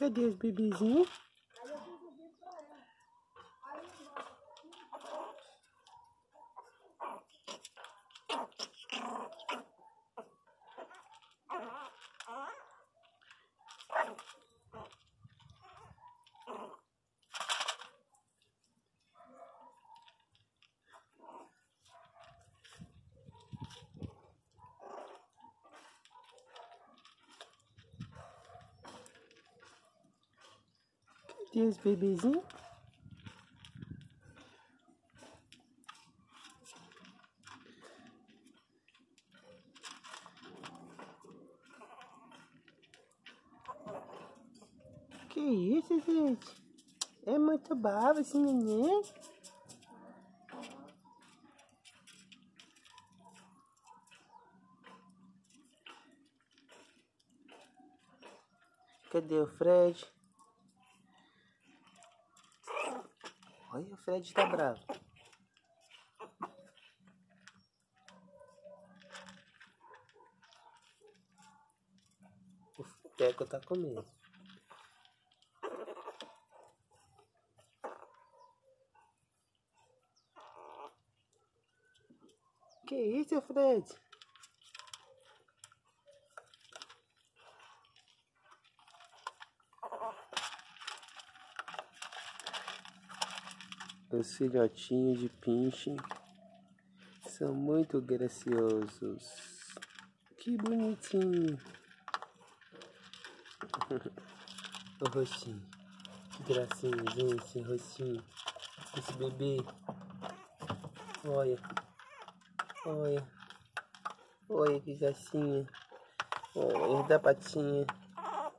Cadê os bebezinhos? Cadê os bebezinhos? Que isso, gente? É muito bravo esse neném. Cadê o Fred? Olha, o Fred tá bravo. O Teco tá comendo. Que isso, Fred? Os filhotinhos de pinche são muito graciosos. Que bonitinho. o rostinho. Que gracinha, gente, esse rostinho. Esse bebê. Olha. Olha. Olha que gracinha. Olha da patinha.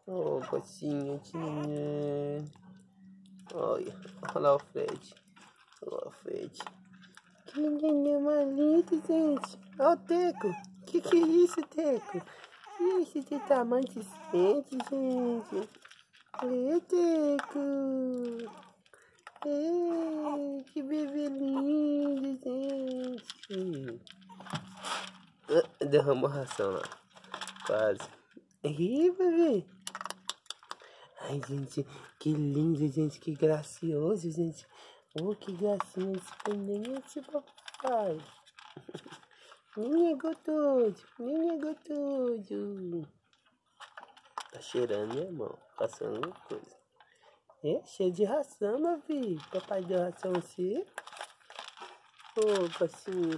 Oh, patinha, tinha. Olha, olha lá o Fred. O Fred. Que menino malito, gente. Olha o Teco. Que que é isso, Teco? Ixi, de tamanho de sente, gente. Olha, Teco. Que bebê lindo, gente. Derramou ração lá. Quase. Ih, bebê. Ai, gente, que lindo, gente, que gracioso, gente. Oh, que gracinha esse peninho, esse papai. Me gostoso, me gostoso. Tá cheirando minha mão, passando coisa. É, cheio de ração, meu filho. Papai deu ração assim. Ô, oh, passinho.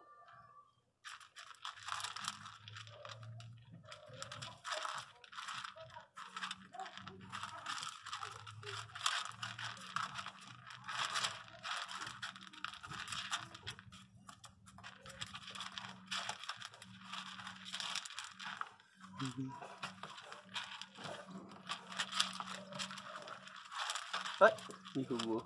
ấy như thường vừa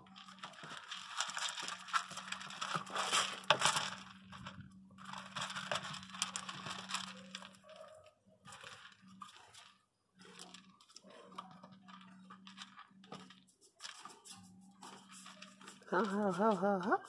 ha ha ha ha ha.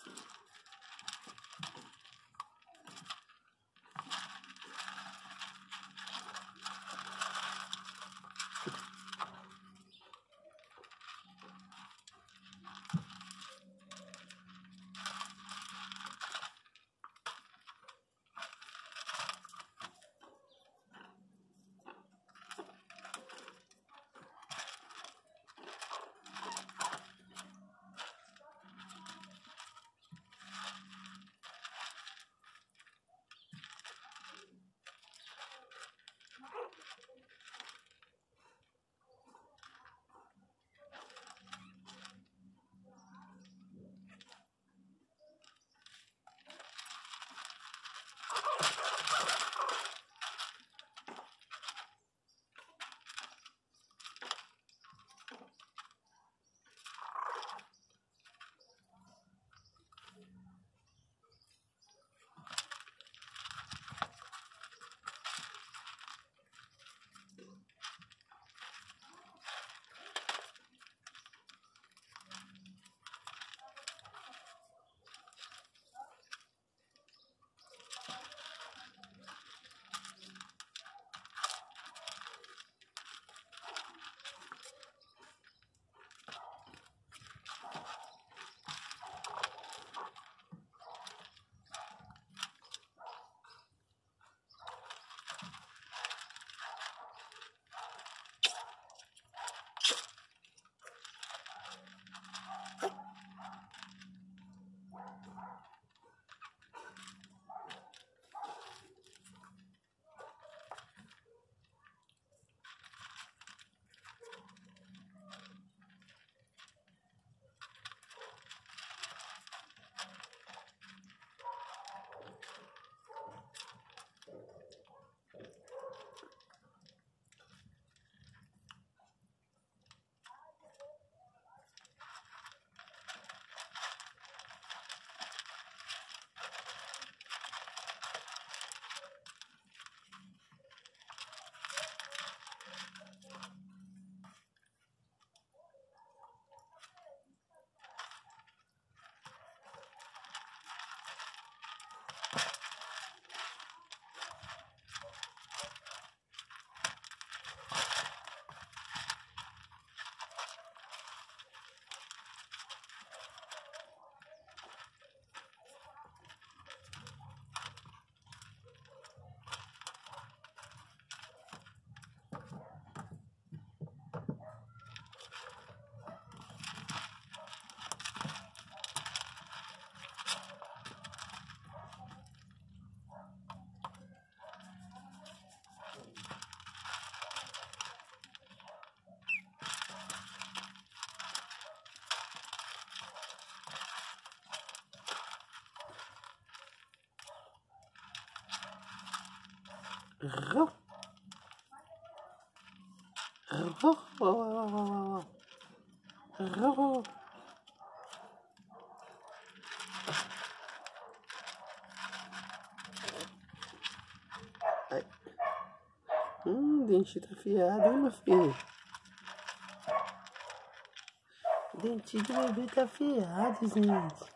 Hau. Hum, dente tá afiado, hein, meu filho? Dente do bebê tá afiado, gente.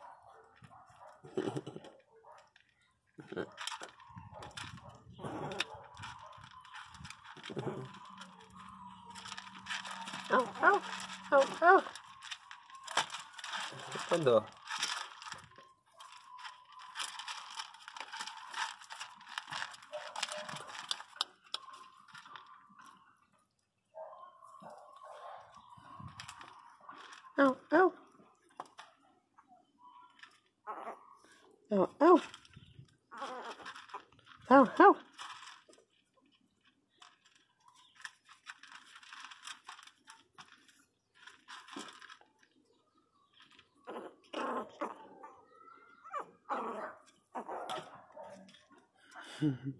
Au, au, au, au. Andou. Au, au. Au, au. Au, au. 嗯哼，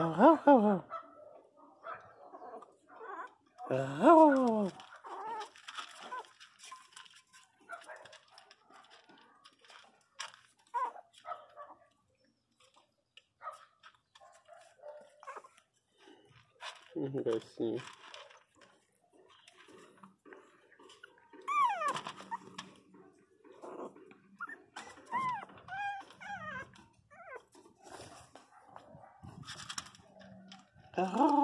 啊哈，啊哈，嗯哼，开心。Oh.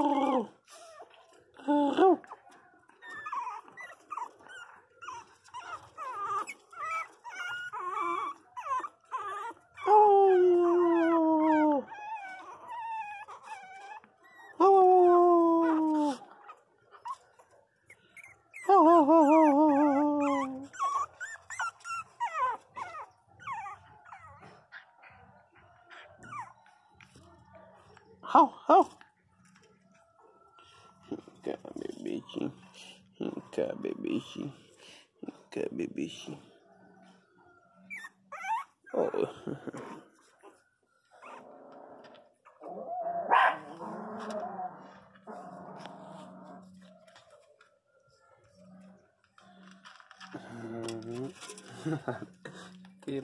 Oh, oh. Vem cá, bebezinho. Vem cá, bebezinho. Vem cá, bebezinho. Oh. Que